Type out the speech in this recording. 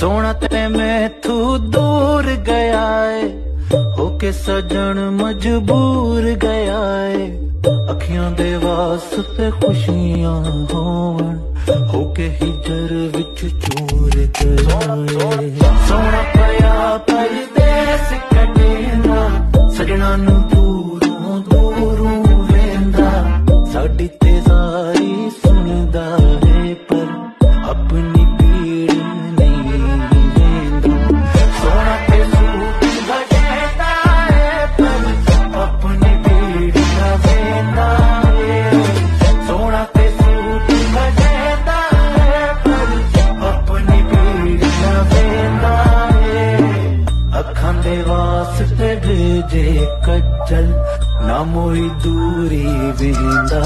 ਸੋਹਣਾ ਤੇ ਮੈਥੂ ਦੂਰ ਗਿਆ ਏ। ਹੋ ਕੇ ਸਜਣ ਮਜਬੂਰ ਗਿਆ ਏ। ਅੱਖੀਆਂ ਦੇ ਵਾਸਤੇ ਖੁਸ਼ੀਆਂ ਹੋਣ। ਹੋ ਕੇ ਹਿਜਰ ਵਿੱਚ ਚੂਰ ਗਏ ਸੋਹਣਾ। ਪਿਆ ਪਰਦੇਸ ਕੱਢੇਨਾ ਸਜਣਾ ਨੂੰ ਦੂਰੋਂ ਦੂਰੋਂ ਵੇਂਦਾ। ਸਾਡੀ ਤੇ ਸਾਰੀ ਸੁਣਦਾ ਏ ਪਰ ਆਪਣੀ रास पे भेजे कच्चल न मोई दूरी विंदा